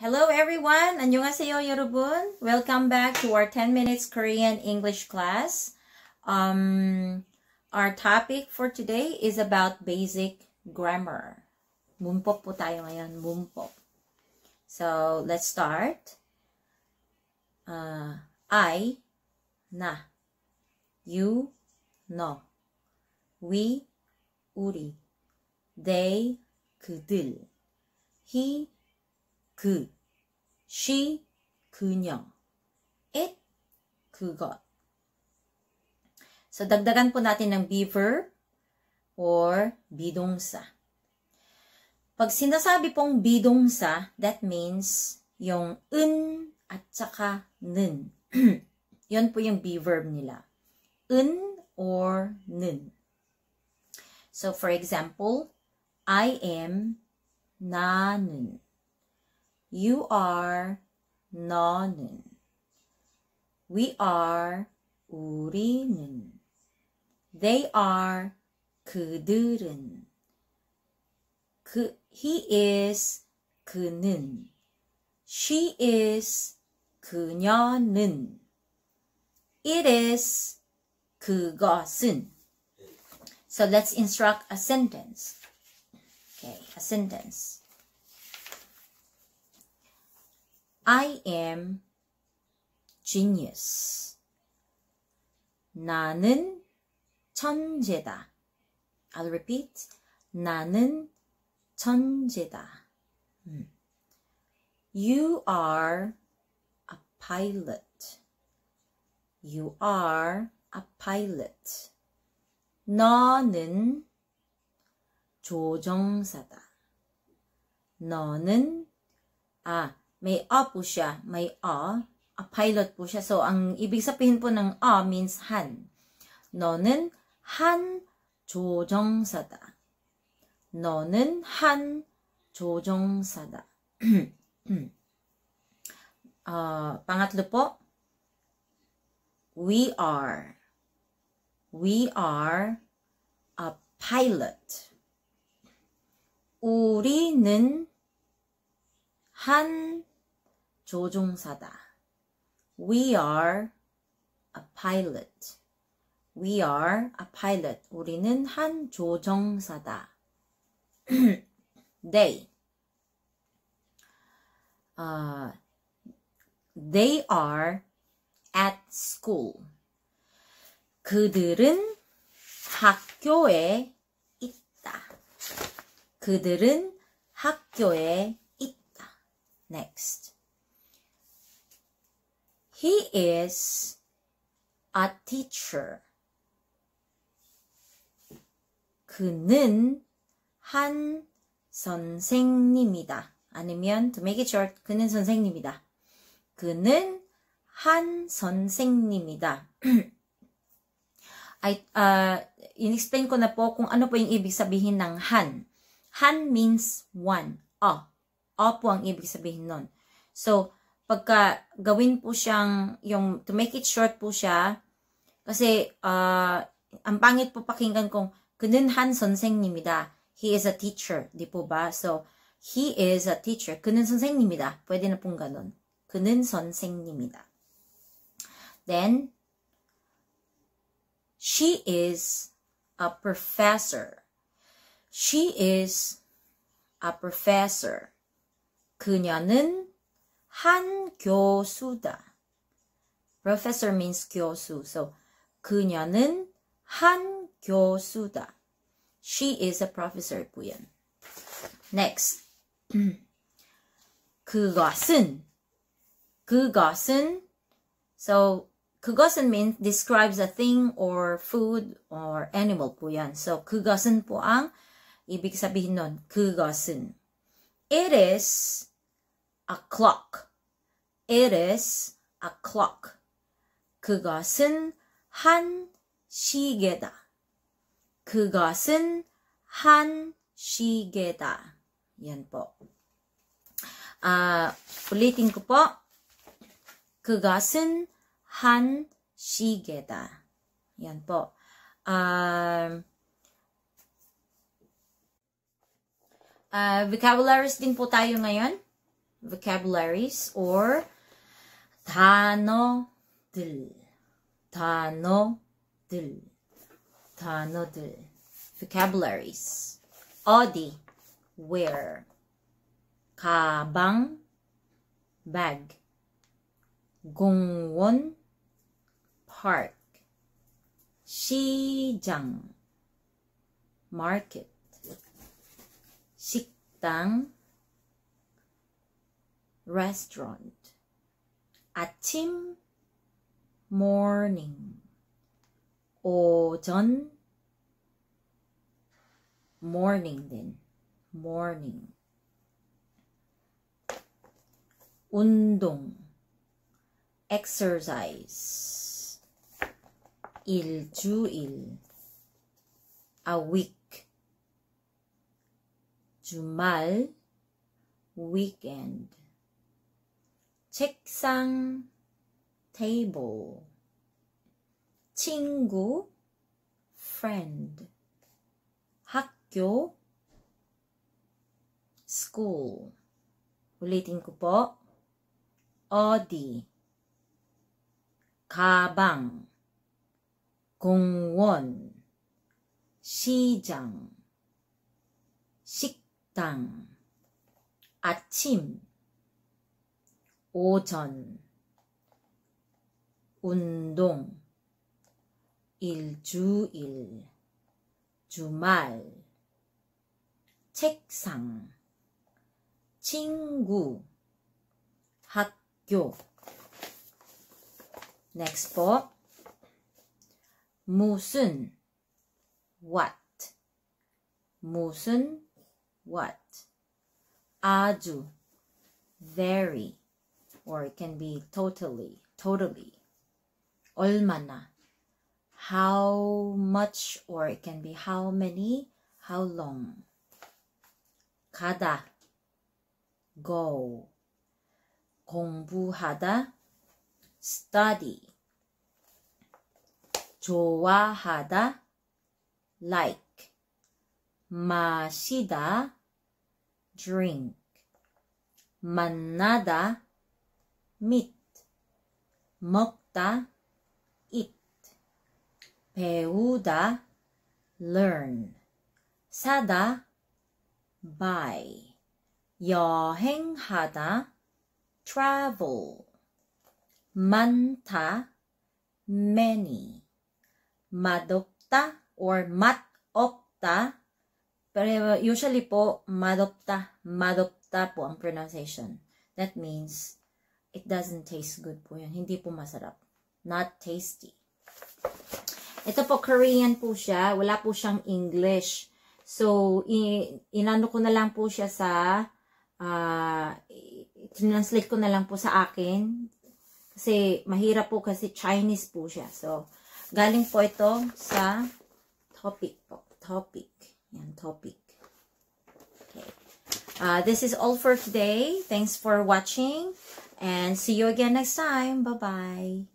Hello everyone! 안녕하세요 여러분! Welcome back to our 10 minutes Korean English class. Um, our topic for today is about basic grammar. Munpok po tayo ngayon, munpok. So, let's start. Uh, I, na. You, no. We, 우리. They, 그들. He, 그, she, 그녀, it, 그것. So, dagdagan po natin ng be verb or bidongsa. Pag sinasabi pong bidongsa, that means yung un at saka 는. Yun po yung be verb nila. Un or 는. So, for example, I am 나는. You are 너는. We are 우리는. They are 그들은. 그 he is 그는. She is 그녀는. It is 그것은. So let's instruct a sentence. Okay, a sentence. I am genius. 나는 천재다. I'll repeat. 나는 천재다. You are a pilot. You are a pilot. 너는 조종사다. 너는 아 may a po siya, may a, a pilot po siya. So, ang ibig sabihin po ng a means han. 너는 한 조정사다. 너는 한 조정사다. uh, pangatlo po, we are. We are a pilot. 우리는 한 조종사다. We are a pilot. We are a pilot. 우리는 한 조종사다. they. Uh, they are at school. 그들은 학교에 있다. 그들은 학교에 있다. Next. He is a teacher. 그는 한 선생님이다. 아니면 to make it short, 그는 선생님이다. 그는 한 선생님이다. I, uh, in-explain ko na po kung ano po yung ibig sabihin ng han. Han means one. A. A po ang ibig sabihin nun. So, pagka gawin po siyang, yung, to make it short po siya, kasi, uh, ang pangit po pakinggan kung, 그는 한 선생님이다. He is a teacher. Di po ba? So, he is a teacher. 그는 선생님이다. Pwede na pong ganun. 그는 선생님이다. Then, she is a professor. She is a professor. 그녀는 한 교수다. Professor means 교수. So, 그녀는 한 교수다. She is a professor yan. Next. 그것은 그것은 so 그것은 means describes a thing or food or animal po yan. So 그것은 po ang ibig sabihin nun. 그것은 It is a clock. It is a clock. 그것은 한 시계다. 그것은 한 시계다. Yan po. Uh, ulitin ko po. 그것은 한 시계다. Yan po. Uh, uh, vocabularies din po tayo ngayon. vocabularies or 단어들, 단어들, 단어들, vocabularies. 어디, where. 가방, bag. 공원, park. 시장, market. 식당, restaurant. 아침, morning. 오전, morning din. morning. 운동, exercise. 일주일, a week. 주말, weekend. 책상, table. 친구, friend. 학교, school. Ko po. 어디, 가방, 공원, 시장, 식당, 아침, 오전, 운동, 일주일, 주말, 책상, 친구, 학교. Next po. 무슨, what. 무슨, what. 아주, very. Or it can be totally, totally. 얼마나, how much, or it can be how many, how long. 가다, go. 공부하다, study. 좋아하다, like. 마시다, drink. 만나다, meet. 먹다, eat. 배우다, learn. 사다, buy. 여행하다, travel. 많다, many. 맛없다 or 맛없다. Pero usually po, madopta, madopta po ang pronunciation. That means, it doesn't taste good po yan. Hindi po masarap. Not tasty. Ito po, Korean po siya. Wala po siyang English. So, inano ko na lang po siya sa, uh, translate ko na lang po sa akin. Kasi, mahirap po kasi Chinese po siya. So, galing po ito sa topic po. Topic. Yan, topic. Okay. Uh, this is all for today. Thanks for watching. And see you again next time. Bye-bye.